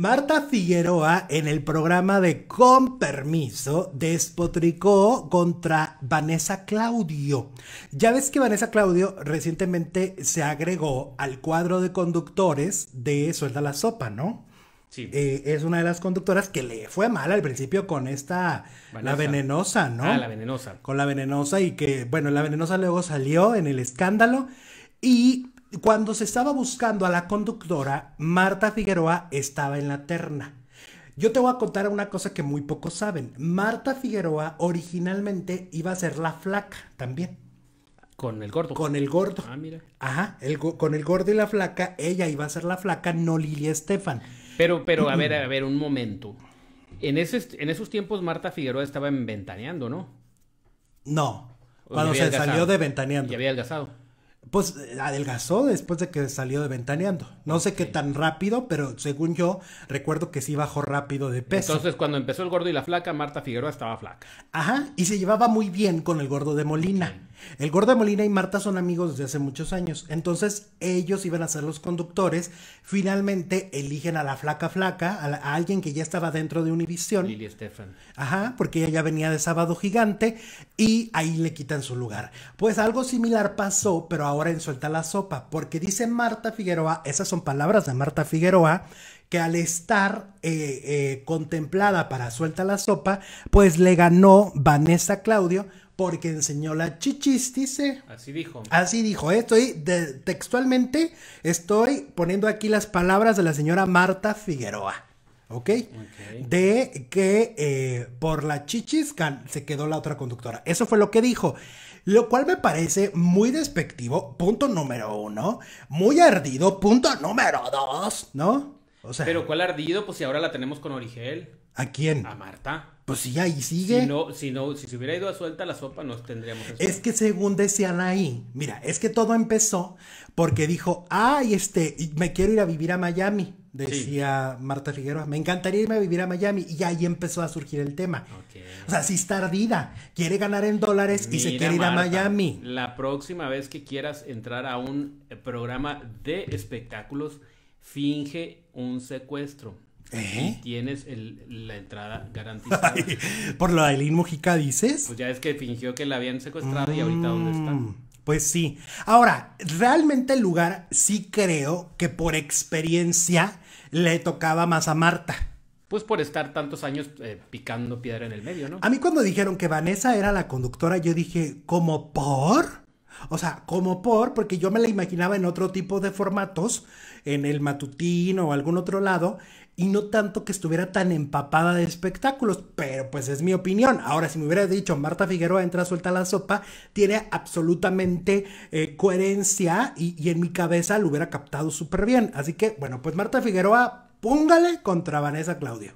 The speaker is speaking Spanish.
Marta Figueroa en el programa de Con Permiso despotricó contra Vanessa Claudio. Ya ves que Vanessa Claudio recientemente se agregó al cuadro de conductores de Suelta la Sopa, ¿no? Sí. Eh, es una de las conductoras que le fue mal al principio con esta, la venenosa, ¿no? Ah, la venenosa. con la venenosa y que, bueno, la venenosa luego salió en el escándalo y cuando se estaba buscando a la conductora, Marta Figueroa estaba en la terna. Yo te voy a contar una cosa que muy pocos saben. Marta Figueroa originalmente iba a ser la flaca también, Con el gordo. con el gordo. Ah, mira. Ajá, el con el gordo y la flaca, ella iba a ser la flaca, no Lili Estefan. Pero, pero, a ver, a ver, un momento. En, ese, en esos tiempos Marta Figueroa estaba en Ventaneando, ¿no? No, cuando se salió de Ventaneando. Y había adelgazado. Pues adelgazó después de que salió de Ventaneando. No sé qué tan rápido, pero según yo recuerdo que sí bajó rápido de peso. Entonces, cuando empezó el gordo y la flaca, Marta Figueroa estaba flaca. Ajá, y se llevaba muy bien con el gordo de Molina. El gordo de Molina y Marta son amigos desde hace muchos años. Entonces ellos iban a ser los conductores. Finalmente eligen a la flaca flaca, a, la- a alguien que ya estaba dentro de Univisión. Lili Estefan. Ajá, porque ella ya venía de Sábado Gigante y ahí le quitan su lugar. Pues algo similar pasó, pero ahora en Suelta la Sopa, porque dice Marta Figueroa, esas son palabras de Marta Figueroa, que al estar eh, eh, contemplada para Suelta la Sopa, pues le ganó Vanessa Claudio porque enseñó la chichis, dice. Así dijo. Así dijo, ¿eh? estoy de- textualmente, estoy poniendo aquí las palabras de la señora Marta Figueroa, ¿ok? De que eh, por la chichis se quedó la otra conductora. Eso fue lo que dijo. Lo cual me parece muy despectivo, punto número uno. Muy ardido, punto número dos, ¿no? O sea, Pero ¿cuál ardido? Pues si ahora la tenemos con Origel. ¿a quién? A Marta. Pues sí, ahí sigue. Si no, si no, si se hubiera ido a suelta la sopa, nos tendríamos. Es que según decían ahí, mira, es que todo empezó porque dijo, ay, este, me quiero ir a vivir a Miami, decía Marta Figueroa, me encantaría irme a vivir a Miami, y ahí empezó a surgir el tema. O sea, si está ardida, quiere ganar en dólares y se quiere ir a Miami. La próxima vez que quieras entrar a un eh, programa de espectáculos, finge un secuestro. ¿Eh? Y tienes el- la entrada garantizada. Ay, Por lo de Aileen Mujica dices. Pues ya es que fingió que la habían secuestrado y ahorita dónde está. Mm, Pues sí. Ahora, realmente el lugar sí creo que por experiencia le tocaba más a Marta. Pues por estar tantos años eh, picando piedra en el medio, ¿no? A mí cuando dijeron que Vanessa era la conductora, yo dije, ¿como por? O sea, como por, porque yo me la imaginaba en otro tipo de formatos, en el matutino o algún otro lado, y no tanto que estuviera tan empapada de espectáculos, pero pues es mi opinión. Ahora, si me hubiera dicho Marta Figueroa entra suelta la sopa, tiene absolutamente eh, coherencia y, y en mi cabeza lo hubiera captado súper bien. Así que, bueno, pues Marta Figueroa, póngale contra Vanessa Claudio.